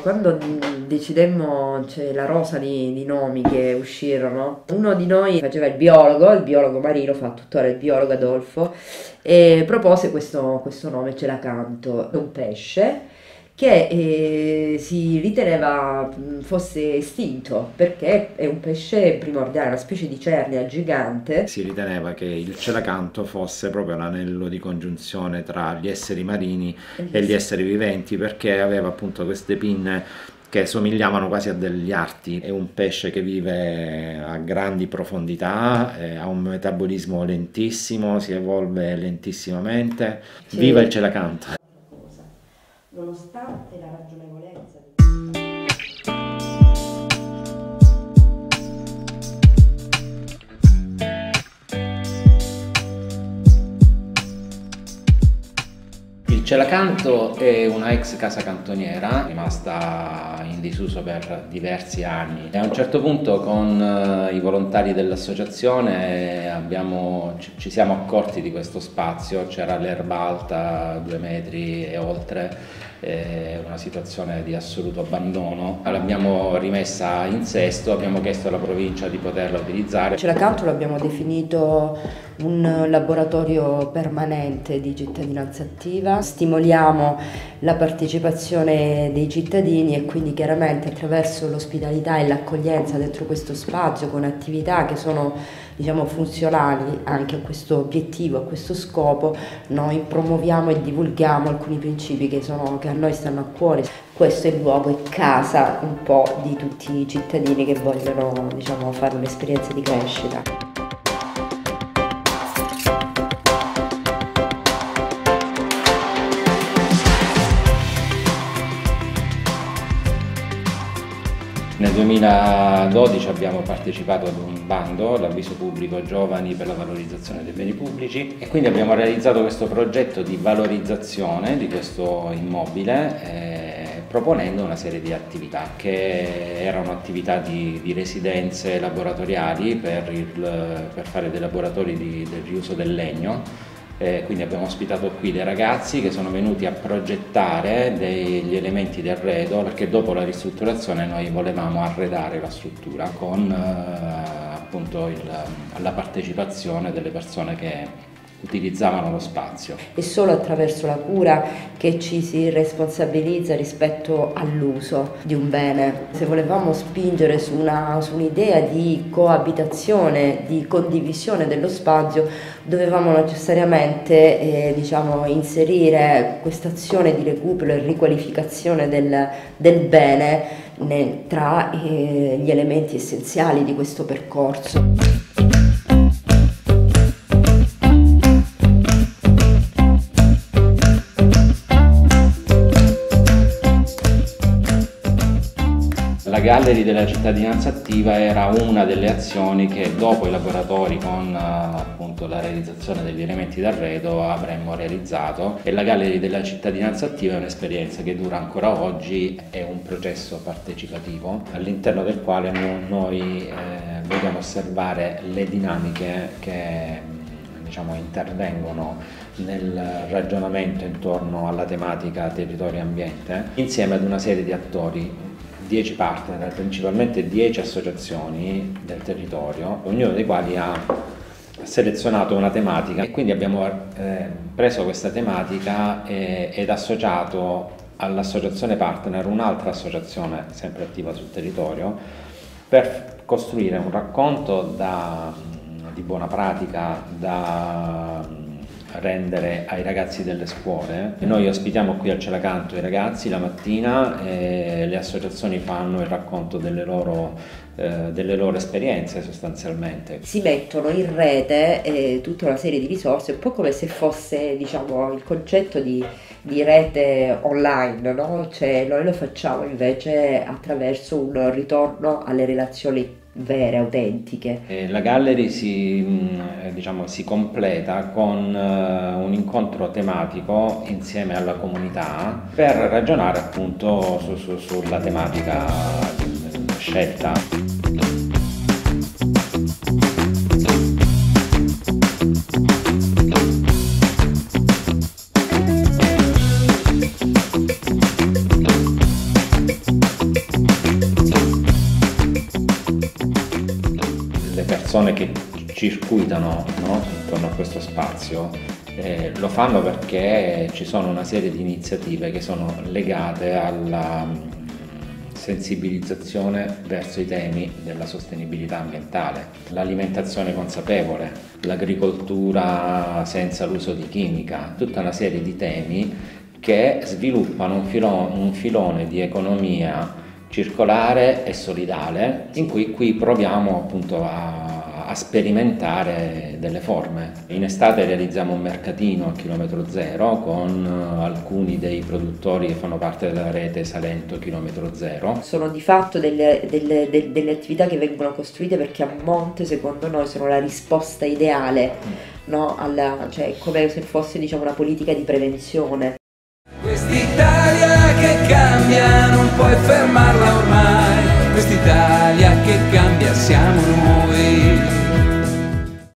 Quando decidemmo cioè, la rosa di, di, nomi che uscirono, uno di noi faceva il biologo, il biologo marino, fa tuttora il biologo Adolfo, e propose questo, questo nome, ce la canto, un pesce che eh, si riteneva fosse estinto perché è un pesce primordiale, una specie di cernia gigante. Si riteneva che il celacanto fosse proprio l'anello di congiunzione tra gli esseri marini e gli esseri viventi perché aveva appunto queste pinne che somigliavano quasi a degli arti. È un pesce che vive a grandi profondità, eh, ha un metabolismo lentissimo, si evolve lentissimamente. Sì. Viva il celacanto! Nonostante la ragionevolezza di Il Celacanto è una ex casa cantoniera rimasta in disuso per diversi anni. E a un certo punto con eh, i volontari dell'associazione abbiamo, ci siamo accorti di questo spazio, c'era l'erba alta due metri e oltre è una situazione di assoluto abbandono. L'abbiamo rimessa in sesto, abbiamo chiesto alla provincia di poterla utilizzare. Ce l'accanto l'abbiamo definito un laboratorio permanente di cittadinanza attiva, stimoliamo la partecipazione dei cittadini e quindi chiaramente attraverso l'ospitalità e l'accoglienza dentro questo spazio con attività che sono diciamo, funzionali anche a questo obiettivo, a questo scopo, noi promuoviamo e divulghiamo alcuni principi che, sono, che a noi stanno a cuore. Questo è il luogo, è casa un po' di tutti i cittadini che vogliono diciamo, fare un'esperienza di crescita. 2012 abbiamo partecipato ad un bando, l'avviso pubblico giovani per la valorizzazione dei beni pubblici e quindi abbiamo realizzato questo progetto di valorizzazione di questo immobile eh, proponendo una serie di attività che erano attività di, di residenze laboratoriali per, il, per, fare dei laboratori di, del riuso del legno eh, quindi abbiamo ospitato qui dei ragazzi che sono venuti a progettare degli elementi di arredo perché dopo la ristrutturazione noi volevamo arredare la struttura con eh, appunto il, la partecipazione delle persone che utilizzavano lo spazio. È solo attraverso la cura che ci si responsabilizza rispetto all'uso di un bene. Se volevamo spingere su, una, su un'idea di coabitazione, di condivisione dello spazio, dovevamo necessariamente eh, diciamo, inserire questa azione di recupero e riqualificazione del, del bene tra eh, gli elementi essenziali di questo percorso. Gallery della cittadinanza attiva era una delle azioni che dopo i laboratori con eh, appunto, la realizzazione degli elementi d'arredo avremmo realizzato. E la Gallery della cittadinanza attiva è un'esperienza che dura ancora oggi, è un processo partecipativo all'interno del quale noi eh, vogliamo osservare le dinamiche che diciamo, intervengono nel ragionamento intorno alla tematica territorio e ambiente insieme ad una serie di attori 10 partner, principalmente 10 associazioni del territorio, ognuno dei quali ha selezionato una tematica. E quindi abbiamo eh, preso questa tematica e, ed associato all'associazione partner un'altra associazione sempre attiva sul territorio per costruire un racconto da, di buona pratica, da rendere ai ragazzi delle scuole. Noi ospitiamo qui al Celacanto i ragazzi la mattina e le associazioni fanno il racconto delle loro, eh, delle loro esperienze sostanzialmente. Si mettono in rete eh, tutta una serie di risorse, un po' come se fosse diciamo, il concetto di, di rete online, no? cioè, noi lo facciamo invece attraverso un ritorno alle relazioni vere, autentiche. E la gallery si, mm, eh, diciamo, si completa con uh, un incontro tematico insieme alla comunità per ragionare appunto su, su, sulla tematica scelta. Persone che circuitano no, intorno a questo spazio eh, lo fanno perché ci sono una serie di iniziative che sono legate alla mm, sensibilizzazione verso i temi della sostenibilità ambientale, l'alimentazione consapevole, l'agricoltura senza l'uso di chimica, tutta una serie di temi che sviluppano un filone, un filone di economia circolare e solidale in cui qui proviamo appunto a, a, sperimentare delle forme. In estate realizziamo un mercatino a chilometro zero con alcuni dei produttori che fanno parte della rete Salento chilometro zero. Sono di fatto delle, delle, delle, delle attività che vengono costruite perché a monte secondo noi sono la risposta ideale, mm. no? Alla, cioè come se fosse diciamo, una politica di prevenzione. Quest'Italia che cambia non puoi fermarla ormai, quest'Italia che cambia siamo noi.